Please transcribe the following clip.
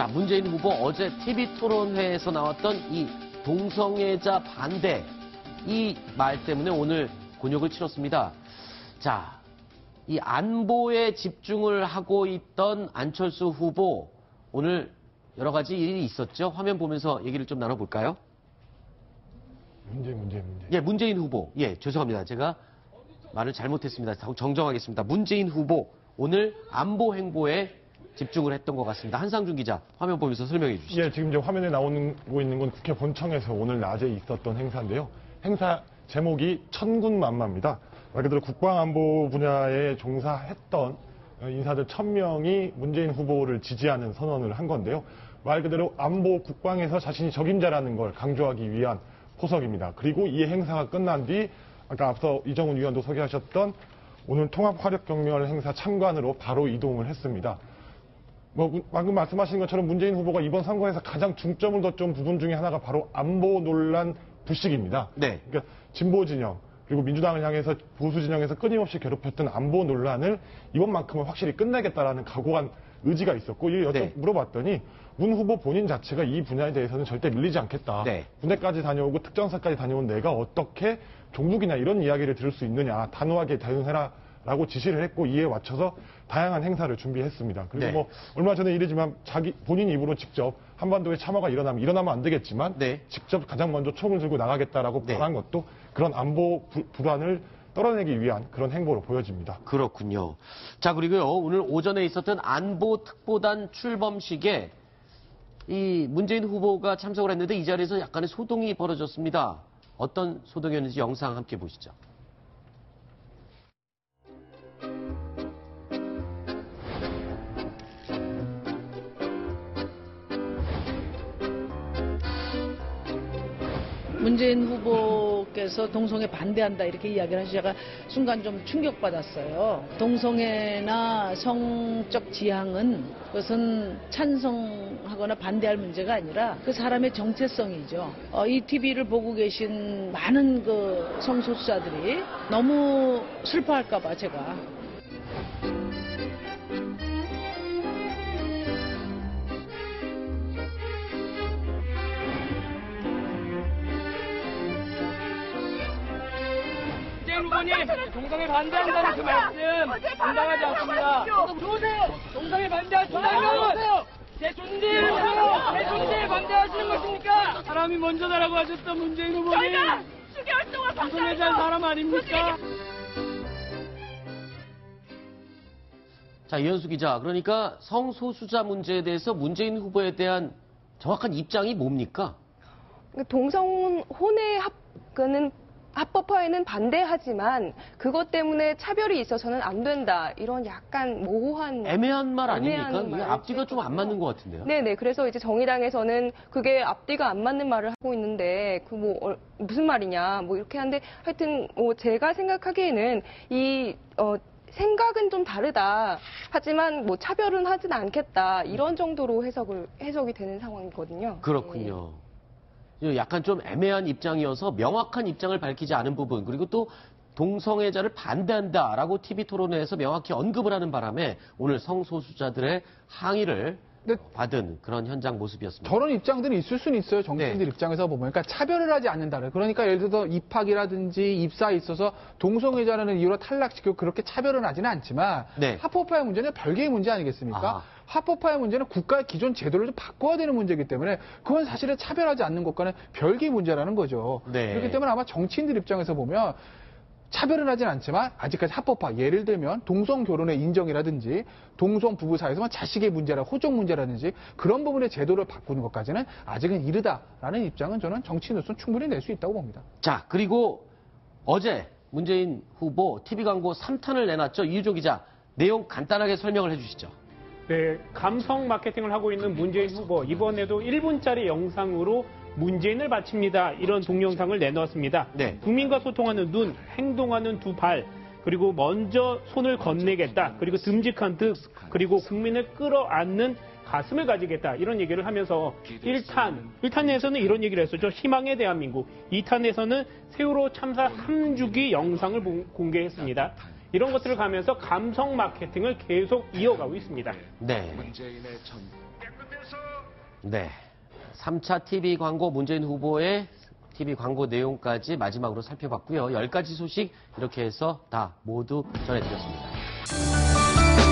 자, 문재인 후보 어제 TV 토론회에서 나왔던 이 동성애자 반대 이 말 때문에 오늘 곤욕을 치렀습니다. 자, 이 안보에 집중을 하고 있던 안철수 후보 오늘 여러 가지 일이 있었죠. 화면 보면서 얘기를 좀 나눠볼까요? 문제, 문제, 문제. 예, 문재인 후보. 예, 죄송합니다. 제가 말을 잘못했습니다. 정정하겠습니다. 문재인 후보 오늘 안보 행보에 집중을 했던 것 같습니다. 한상준 기자 화면 보면서 설명해 주시죠. 예, 지금 이제 화면에 나오고 있는 건 국회 본청에서 오늘 낮에 있었던 행사인데요. 행사 제목이 천군만마입니다. 말 그대로 국방안보 분야에 종사했던 인사들 천명이 문재인 후보를 지지하는 선언을 한 건데요. 말 그대로 안보 국방에서 자신이 적임자라는 걸 강조하기 위한 포석입니다. 그리고 이 행사가 끝난 뒤 아까 앞서 이정훈 위원도 소개하셨던 오늘 통합화력경멸 행사 참관으로 바로 이동을 했습니다. 뭐 방금 말씀하신 것처럼 문재인 후보가 이번 선거에서 가장 중점을 뒀던 부분 중에 하나가 바로 안보 논란 부식입니다. 네. 그러니까 진보 진영 그리고 민주당을 향해서 보수 진영에서 끊임없이 괴롭혔던 안보 논란을 이번만큼은 확실히 끝내겠다라는 각오한 의지가 있었고 이 여쭤 네. 물어봤더니 문 후보 본인 자체가 이 분야에 대해서는 절대 밀리지 않겠다. 네. 군대까지 다녀오고 특전사까지 다녀온 내가 어떻게 종북이나 이런 이야기를 들을 수 있느냐 단호하게 대응해라. 라고 지시를 했고 이에 맞춰서 다양한 행사를 준비했습니다. 그리고 네. 뭐 얼마 전에 이르지만 자기 본인 입으로 직접 한반도에 참화가 일어나면 일어나면 안 되겠지만 네. 직접 가장 먼저 총을 들고 나가겠다라고 네. 말한 것도 그런 안보 부- 불안을 떨어내기 위한 그런 행보로 보여집니다. 그렇군요. 자, 그리고요, 오늘 오전에 있었던 안보 특보단 출범식에 이 문재인 후보가 참석을 했는데 이 자리에서 약간의 소동이 벌어졌습니다. 어떤 소동이었는지 영상 함께 보시죠. 문재인 후보께서 동성애 반대한다 이렇게 이야기를 하시다가 순간 좀 충격받았어요. 동성애나 성적 지향은 그것은 찬성하거나 반대할 문제가 아니라 그 사람의 정체성이죠. 어, 이 TV를 보고 계신 많은 그 성소수자들이 너무 슬퍼할까봐 제가 문재인 후보님 동성애 반대한다는 그 말씀 정당하지 않습니다. 누구세요? 동성애 반대하신다면 제 존재에 제 존재에 반대하시는 것입니까? 사람이 먼저다라고 하셨던 문재인 후보님 동성애자한 사람 아닙니까? 자, 이현수 기자. 그러니까 성소수자 문제에 대해서 문재인 후보에 대한 정확한 입장이 뭡니까? 그 동성혼의 합 그는 합법화에는 반대하지만 그것 때문에 차별이 있어서는 안 된다 이런 약간 모호한 애매한 말 아닙니까? 이게 앞뒤가 좀 안. 맞는 것 같은데요. 네네 그래서 이제 정의당에서는 그게 앞뒤가 안 맞는 말을 하고 있는데 그 뭐 무슨 말이냐 뭐 이렇게 하는데 하여튼 뭐 제가 생각하기에는 이 어, 생각은 좀 다르다 하지만 뭐 차별은 하진 않겠다 이런 정도로 해석을 해석이 되는 상황이거든요. 그렇군요. 약간 좀 애매한 입장이어서 명확한 입장을 밝히지 않은 부분 그리고 또 동성애자를 반대한다라고 TV 토론회에서 명확히 언급을 하는 바람에 오늘 성소수자들의 항의를 받은 그런 현장 모습이었습니다. 저런 입장들이 있을 수는 있어요. 정치인들 네. 입장에서 보면. 그러니까 차별을 하지 않는다. 그러니까 예를 들어서 입학이라든지 입사에 있어서 동성애자라는 이유로 탈락시키고 그렇게 차별은 하지는 않지만 네. 합법화의 문제는 별개의 문제 아니겠습니까? 아하. 합법화의 문제는 국가의 기존 제도를 좀 바꿔야 되는 문제이기 때문에 그건 사실은 차별하지 않는 것과는 별개의 문제라는 거죠. 네. 그렇기 때문에 아마 정치인들 입장에서 보면 차별은 하진 않지만 아직까지 합법화 예를 들면 동성 결혼의 인정이라든지 동성 부부 사이에서만 자식의 문제라 호적 문제라든지 그런 부분의 제도를 바꾸는 것까지는 아직은 이르다라는 입장은 저는 정치인으로서 충분히 낼 수 있다고 봅니다. 자, 그리고 어제 문재인 후보 TV 광고 3탄을 내놨죠. 이유조 기자. 내용 간단하게 설명을 해주시죠. 네, 감성 마케팅을 하고 있는 문재인 후보 이번에도 1분짜리 영상으로 문재인을 바칩니다. 이런 동영상을 내놓았습니다. 네. 국민과 소통하는 눈, 행동하는 두 발, 그리고 먼저 손을 건네겠다. 그리고 듬직한 득, 그리고 국민을 끌어안는 가슴을 가지겠다. 이런 얘기를 하면서 1탄, 1탄에서는 이런 얘기를 했었죠. 희망의 대한민국. 2탄에서는 세월호 참사 3주기 영상을 공- 공개했습니다. 이런 것들을 가면서 감성 마케팅을 계속 이어가고 있습니다. 네. 네. 3차 TV 광고 문재인 후보의 TV 광고 내용까지 마지막으로 살펴봤고요. 10가지 소식 이렇게 해서 다 모두 전해드렸습니다.